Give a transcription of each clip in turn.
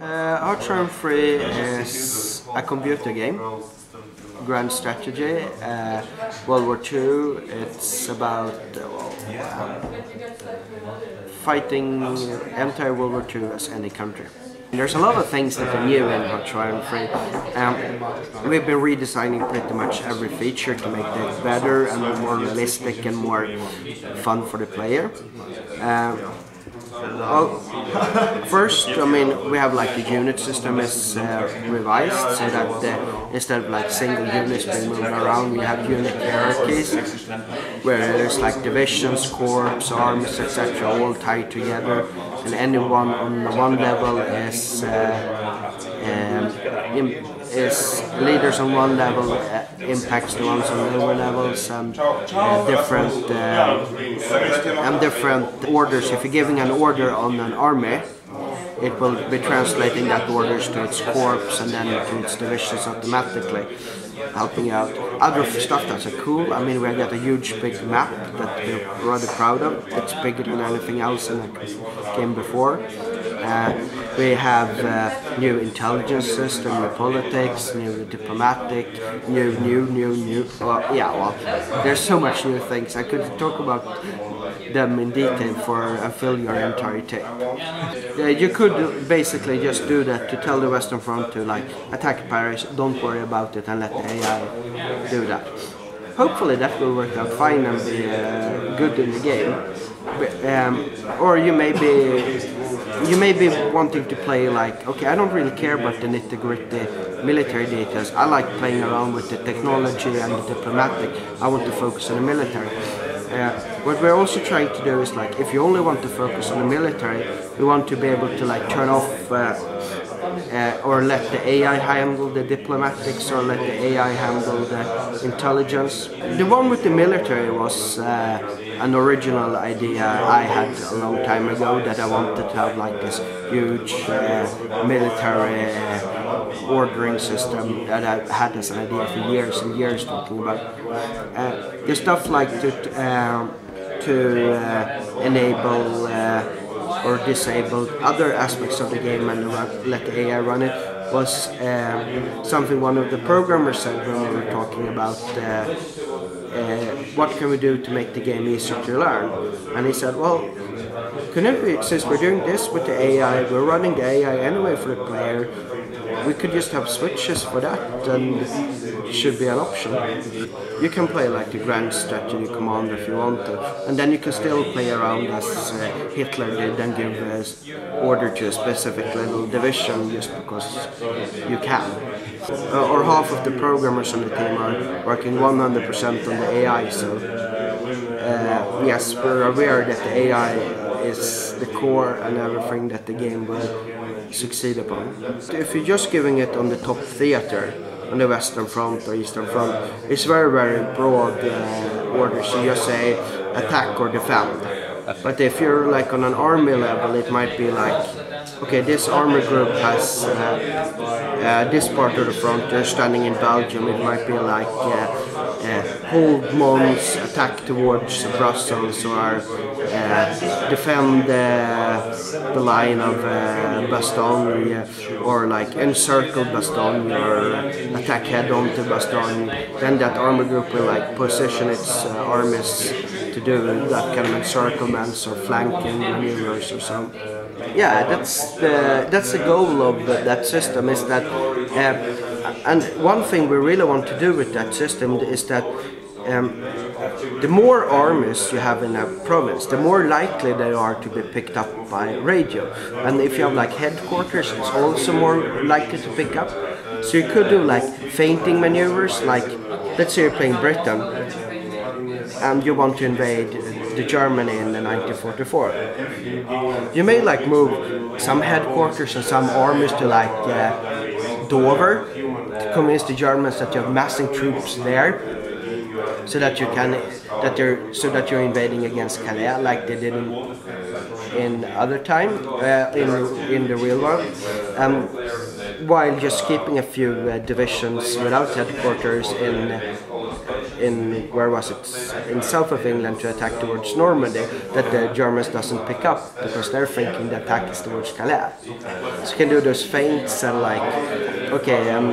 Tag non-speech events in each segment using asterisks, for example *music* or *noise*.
Uh, Hearts of Iron 3 is a computer game, grand strategy, uh, World War II. It's about uh, fighting entire World War II as any country. There's a lot of things that are new in Hearts of Iron 3. Um, we've been redesigning pretty much every feature to make it better and more realistic and more fun for the player. Um, well, *laughs* first, I mean, we have like the unit system is uh, revised so that instead of like single units being moved around, we have unit hierarchies where there's like divisions, corps, armies, etc. all tied together, and anyone on the one level is uh, um, is leaders on one level uh, impacts the ones on lower levels and uh, different uh, and different orders. If you're giving an order on an army, it will be translating that orders to its corps and then to its divisions automatically, helping out. Other stuff that's cool. I mean, we have got a huge big map that we're rather proud of. It's bigger than anything else in the game before. Uh, we have uh, new intelligence system, new politics, new diplomatic, new, new, new, new. Well, yeah, well, there's so much new things. I could talk about them in detail for and fill your entire tape. Uh, you could basically just do that to tell the Western Front to like attack Paris, don't worry about it, and let the AI do that. Hopefully that will work out fine and be uh, good in the game. Um, or you may be you may be wanting to play like okay I don't really care about the nitty gritty military details. I like playing around with the technology and the diplomatic. I want to focus on the military. Uh, what we're also trying to do is like if you only want to focus on the military we want to be able to like turn off uh, uh, or let the AI handle the diplomatics or let the AI handle the intelligence. The one with the military was uh, an original idea I had a long time ago that I wanted to have like this huge uh, military uh, ordering system that I had an idea for years and years talking about. Uh, the stuff like to, um, to uh, enable or disable other aspects of the game and let the AI run it was um, something one of the programmers said when we were talking about uh, uh, what can we do to make the game easier to learn. And he said, well, couldn't we, since we're doing this with the AI, we're running the AI anyway for the player, we could just have switches for that and it should be an option. You can play like the Grand Strategy Commander if you want to, and then you can still play around as uh, Hitler did and give uh, order to a specific little division just because you can. Uh, or half of the programmers on the team are working 100% on the AI, so uh, yes, we're aware that the AI is the core and everything that the game will succeed upon. If you're just giving it on the top theater, on the Western Front or Eastern Front, it's very, very broad uh, orders. You just say attack or defend. But if you're like on an army level, it might be like, okay, this army group has uh, uh, this part of the front, they're standing in Belgium, it might be like uh, hold Mons, attack towards Brussels, or uh, defend uh, the line of uh, Bastogne, or like encircle Bastogne, or attack head on to Bastogne. Then that army group will like position its uh, armies to do that kind of encirclements or flanking maneuvers or something. Yeah, that's the that's the goal of that system is that uh, and one thing we really want to do with that system is that um, the more armies you have in a province, the more likely they are to be picked up by radio. And if you have like headquarters, it's also more likely to pick up. So you could do like feinting maneuvers, like let's say you're playing Britain and you want to invade the Germany in the 1944. You may like move some headquarters and some armies to like uh, Dover to convince the Germans that you have massing troops there so that you can that you're so that you're invading against Calais like they did in, in other time uh, in in the real world. Um, while just keeping a few uh, divisions without headquarters in in where was it in south of England to attack towards Normandy that the Germans doesn't pick up because they're thinking the attack is towards Calais. So you can do those feints and like okay um,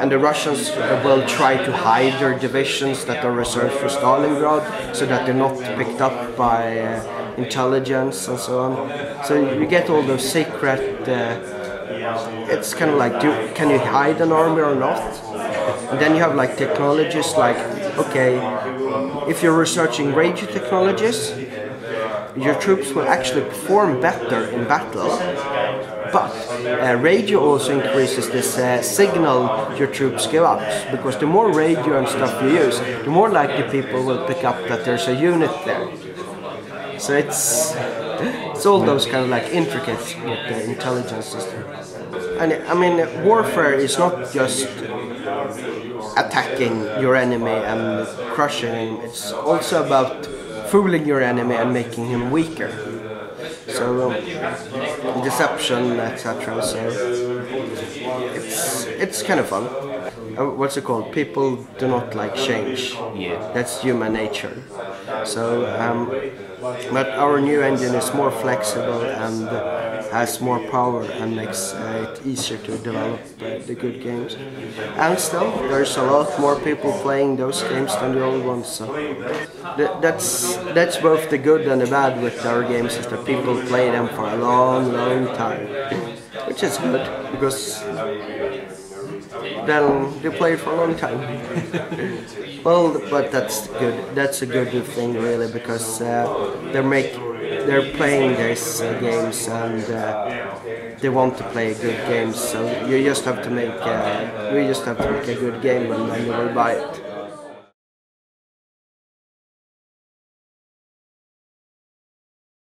and the Russians will try to hide their divisions that are reserved for Stalingrad so that they're not picked up by uh, intelligence and so on. So you get all those secret. Uh, it's kind of like, do, can you hide an army or not? And then you have like technologists like, okay, if you're researching radio technologies, your troops will actually perform better in battle but uh, radio also increases this uh, signal your troops give up because the more radio and stuff you use, the more likely people will pick up that there's a unit there. So it's it's all those kind of like intricate with the intelligence system. And I mean, warfare is not just attacking your enemy and crushing him. It's also about fooling your enemy and making him weaker. So um, deception, etc. So it's it's kind of fun. Uh, what's it called? People do not like change. Yeah. That's human nature. So, um, but our new engine is more flexible and has more power and makes uh, it easier to develop uh, the good games. And still, there's a lot more people playing those games than the old ones. So th that's that's both the good and the bad with our games is that people play them for a long, long time, which is good because then they play for a long time. *laughs* well, but that's good. That's a good thing, really, because uh, they make they're playing these uh, games and uh, they want to play good games. So you just have to make uh, you just have to make a good game and then you will buy it.